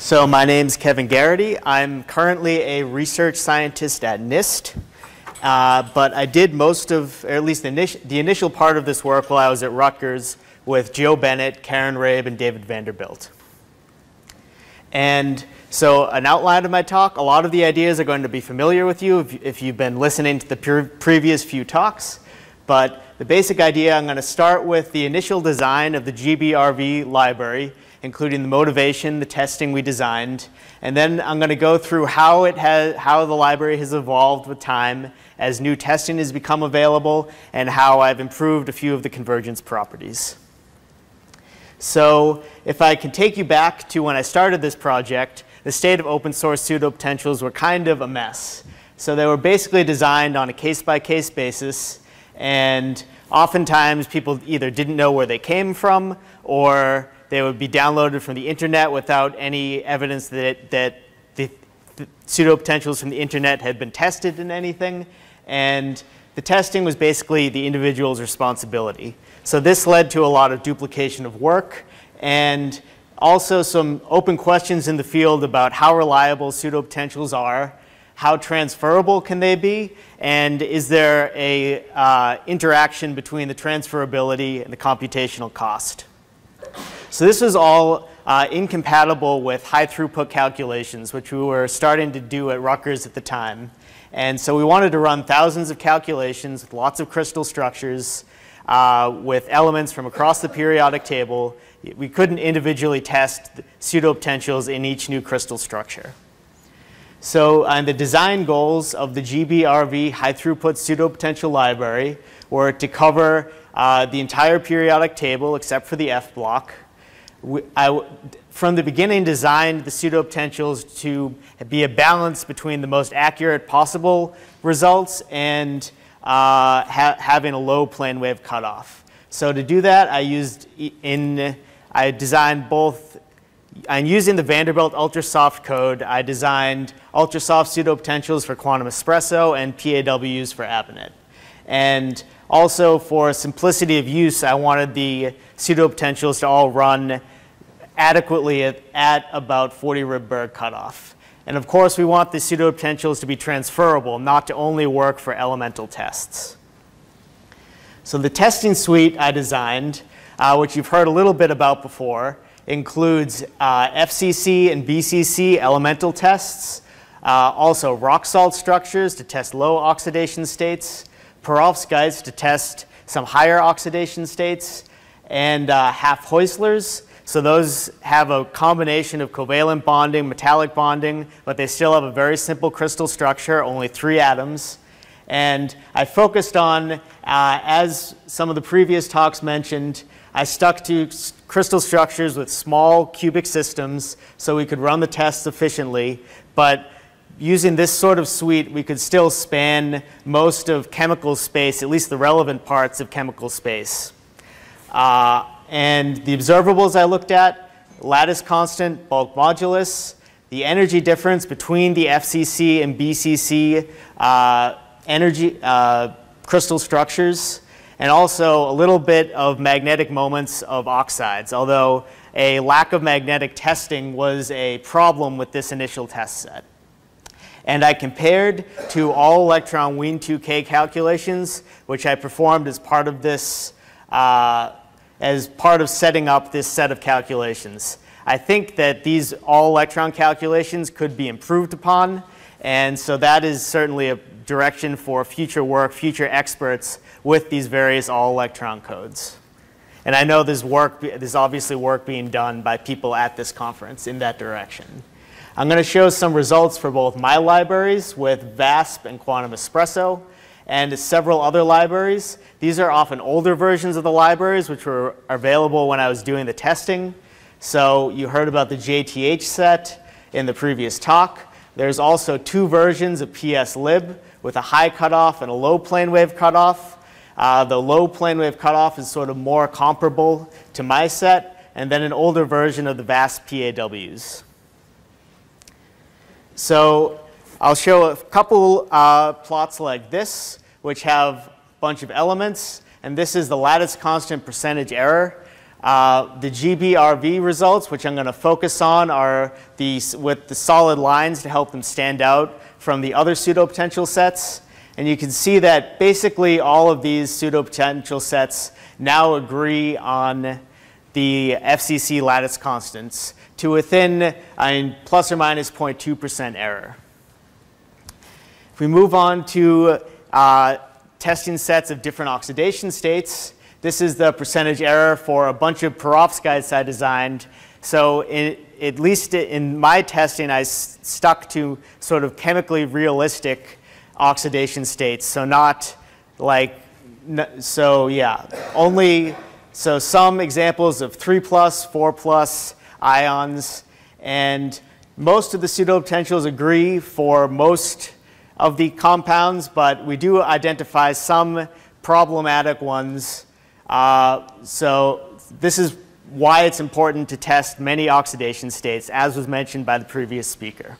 So my name's Kevin Garrity. I'm currently a research scientist at NIST, uh, but I did most of, or at least the, initi the, initial part of this work while I was at Rutgers with Joe Bennett, Karen Rabe, and David Vanderbilt. And so an outline of my talk, a lot of the ideas are going to be familiar with you if, if you've been listening to the pre previous few talks, but the basic idea, I'm going to start with the initial design of the GBRV library including the motivation, the testing we designed. And then I'm going to go through how, it has, how the library has evolved with time as new testing has become available and how I've improved a few of the convergence properties. So if I can take you back to when I started this project, the state of open source pseudo-potentials were kind of a mess. So they were basically designed on a case-by-case -case basis, and oftentimes people either didn't know where they came from or they would be downloaded from the internet without any evidence that, that the, the pseudo-potentials from the internet had been tested in anything. And the testing was basically the individual's responsibility. So this led to a lot of duplication of work and also some open questions in the field about how reliable pseudo-potentials are, how transferable can they be, and is there a uh, interaction between the transferability and the computational cost. So this was all uh, incompatible with high throughput calculations, which we were starting to do at Rutgers at the time. And so we wanted to run thousands of calculations with lots of crystal structures uh, with elements from across the periodic table. We couldn't individually test pseudo-potentials in each new crystal structure. So uh, the design goals of the GBRV high throughput pseudo-potential library were to cover uh, the entire periodic table except for the F block, I, from the beginning, designed the pseudo-potentials to be a balance between the most accurate possible results and uh, ha having a low plane wave cutoff. So to do that, I used in, I designed both, I'm using the Vanderbilt Ultrasoft code, I designed Ultrasoft pseudo-potentials for Quantum Espresso and PAWs for ABINIT. And also for simplicity of use, I wanted the pseudo-potentials to all run adequately at, at about 40 Rydberg cutoff. And of course, we want the pseudo-potentials to be transferable, not to only work for elemental tests. So the testing suite I designed, uh, which you've heard a little bit about before, includes uh, FCC and BCC elemental tests, uh, also rock salt structures to test low oxidation states, perovskites to test some higher oxidation states, and uh, half-Heuslers so those have a combination of covalent bonding, metallic bonding, but they still have a very simple crystal structure, only three atoms. And I focused on, uh, as some of the previous talks mentioned, I stuck to crystal structures with small cubic systems so we could run the tests efficiently. But using this sort of suite, we could still span most of chemical space, at least the relevant parts of chemical space. Uh, and the observables I looked at, lattice constant, bulk modulus, the energy difference between the FCC and BCC uh, energy uh, crystal structures, and also a little bit of magnetic moments of oxides, although a lack of magnetic testing was a problem with this initial test set. And I compared to all electron Wien 2K calculations, which I performed as part of this uh, as part of setting up this set of calculations. I think that these all electron calculations could be improved upon, and so that is certainly a direction for future work, future experts with these various all electron codes. And I know there's work, there's obviously work being done by people at this conference in that direction. I'm going to show some results for both my libraries with VASP and Quantum Espresso, and several other libraries. These are often older versions of the libraries which were available when I was doing the testing. So you heard about the JTH set in the previous talk. There's also two versions of PSLib with a high cutoff and a low plane wave cutoff. Uh, the low plane wave cutoff is sort of more comparable to my set, and then an older version of the VASP PAWs. So I'll show a couple uh, plots like this which have a bunch of elements. And this is the lattice constant percentage error. Uh, the GBRV results, which I'm going to focus on, are the, with the solid lines to help them stand out from the other pseudopotential sets. And you can see that basically all of these pseudopotential sets now agree on the FCC lattice constants to within I plus or minus 0.2% error. If we move on to uh, testing sets of different oxidation states, this is the percentage error for a bunch of perovskites I designed. So at least in my testing, I stuck to sort of chemically realistic oxidation states. So not like, so yeah, only, so some examples of 3 plus, 4 plus ions, and most of the pseudopotentials agree for most of the compounds, but we do identify some problematic ones uh, so this is why it's important to test many oxidation states, as was mentioned by the previous speaker.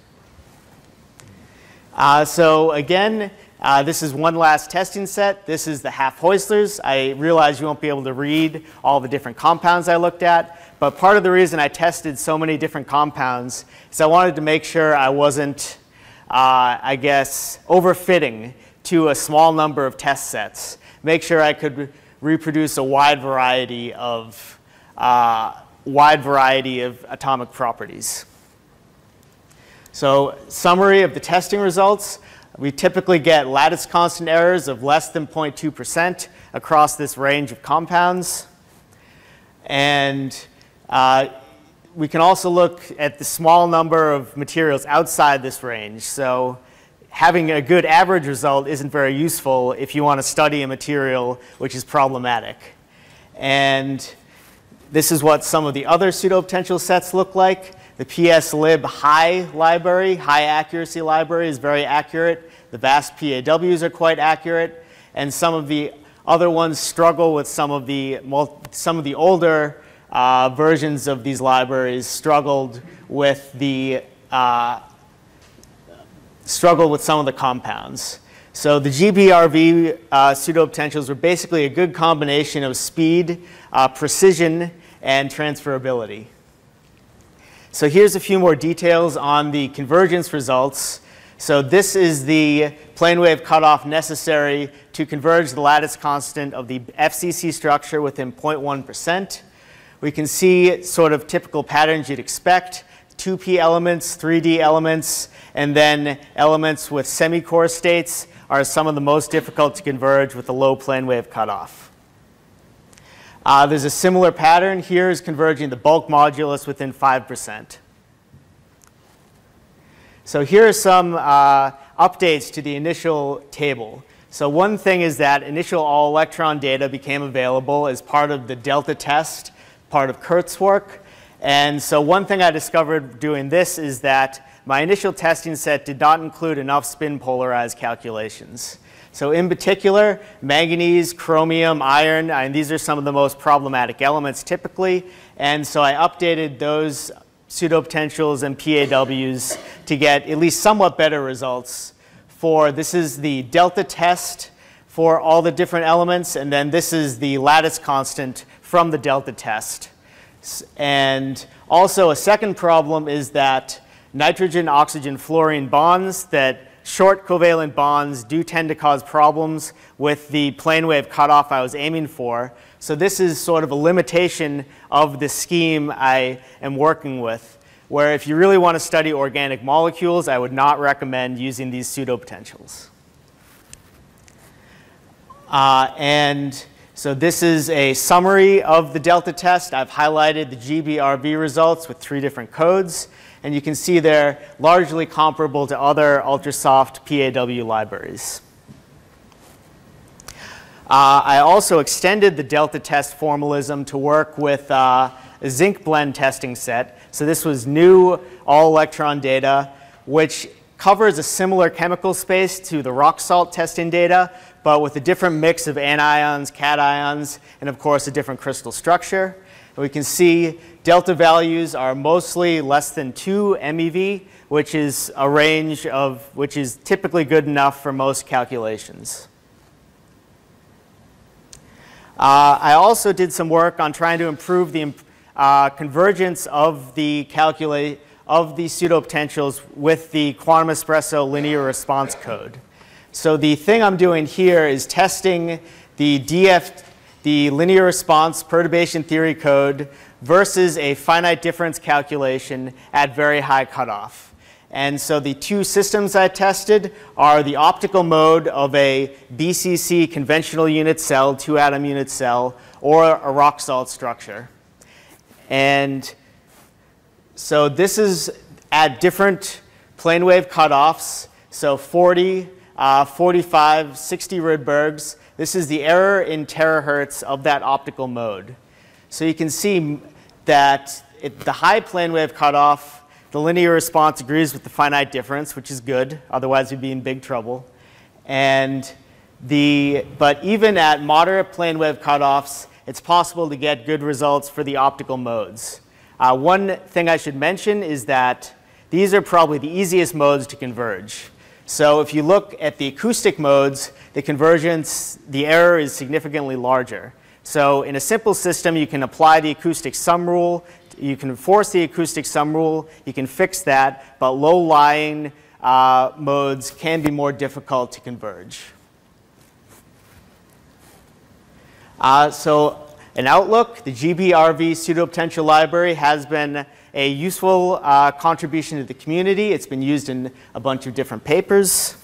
Uh, so again, uh, this is one last testing set. This is the half Heuslers. I realize you won't be able to read all the different compounds I looked at, but part of the reason I tested so many different compounds is I wanted to make sure I wasn't, uh, I guess, overfitting to a small number of test sets. Make sure I could reproduce a wide variety of, uh, wide variety of atomic properties. So summary of the testing results. We typically get lattice constant errors of less than 0.2% across this range of compounds. And uh, we can also look at the small number of materials outside this range. So having a good average result isn't very useful if you want to study a material which is problematic. And this is what some of the other pseudo-potential sets look like. The PSLib high library, high accuracy library is very accurate. The VASP PAWs are quite accurate. And some of the other ones struggle with some of the, some of the older uh, versions of these libraries struggled with the uh, with some of the compounds. So the GBRV uh, pseudopotentials were basically a good combination of speed, uh, precision, and transferability. So here's a few more details on the convergence results. So this is the plane wave cutoff necessary to converge the lattice constant of the FCC structure within 0.1%. We can see sort of typical patterns you'd expect. 2p elements, 3d elements, and then elements with semi-core states are some of the most difficult to converge with a low plane wave cutoff. Uh, there's a similar pattern. Here is converging the bulk modulus within 5%. So here are some uh, updates to the initial table. So one thing is that initial all-electron data became available as part of the delta test, part of Kurt's work. And so one thing I discovered doing this is that my initial testing set did not include enough spin polarized calculations. So in particular, manganese, chromium, iron, and these are some of the most problematic elements typically. And so I updated those pseudopotentials and PAWs to get at least somewhat better results for, this is the delta test for all the different elements, and then this is the lattice constant from the delta test. And also a second problem is that nitrogen, oxygen, fluorine bonds that short covalent bonds do tend to cause problems with the plane wave cutoff I was aiming for. So this is sort of a limitation of the scheme I am working with, where if you really want to study organic molecules, I would not recommend using these pseudopotentials. Uh, and so this is a summary of the delta test. I've highlighted the GBRV results with three different codes. And you can see they're largely comparable to other ultrasoft PAW libraries. Uh, I also extended the delta test formalism to work with uh, a zinc blende testing set. So this was new all-electron data, which covers a similar chemical space to the rock salt testing data, but with a different mix of anions, cations, and of course a different crystal structure. And we can see delta values are mostly less than 2 MeV, which is a range of, which is typically good enough for most calculations. Uh, I also did some work on trying to improve the uh, convergence of the calculate of the pseudopotentials with the quantum espresso linear response code. So the thing I'm doing here is testing the DF, the linear response perturbation theory code versus a finite difference calculation at very high cutoff. And so the two systems I tested are the optical mode of a BCC conventional unit cell, two atom unit cell, or a rock salt structure. And so this is at different plane wave cutoffs. So 40, uh, 45, 60 Rydbergs. This is the error in terahertz of that optical mode. So you can see that at the high plane wave cutoff, the linear response agrees with the finite difference, which is good. Otherwise, we'd be in big trouble. And the, but even at moderate plane wave cutoffs, it's possible to get good results for the optical modes. Uh, one thing I should mention is that these are probably the easiest modes to converge. So if you look at the acoustic modes, the convergence, the error is significantly larger. So in a simple system, you can apply the acoustic sum rule, you can enforce the acoustic sum rule, you can fix that, but low-lying uh, modes can be more difficult to converge. Uh, so in Outlook, the GBRV pseudopotential library has been a useful uh, contribution to the community. It's been used in a bunch of different papers.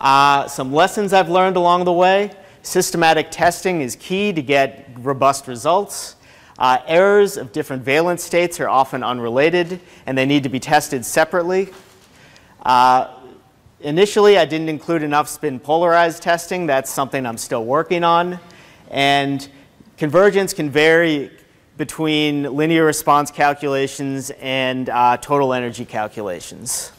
Uh, some lessons I've learned along the way. Systematic testing is key to get robust results. Uh, errors of different valence states are often unrelated, and they need to be tested separately. Uh, initially, I didn't include enough spin polarized testing. That's something I'm still working on. And convergence can vary between linear response calculations and uh, total energy calculations.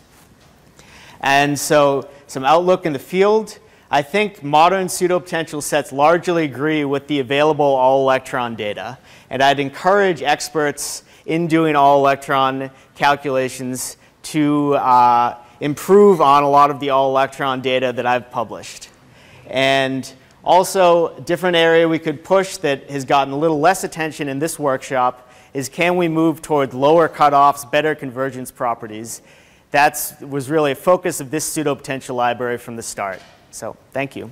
And so some outlook in the field. I think modern pseudopotential sets largely agree with the available all-electron data. And I'd encourage experts in doing all-electron calculations to uh, improve on a lot of the all-electron data that I've published. And also, a different area we could push that has gotten a little less attention in this workshop is can we move toward lower cutoffs, better convergence properties? That was really a focus of this pseudopotential library from the start. So thank you.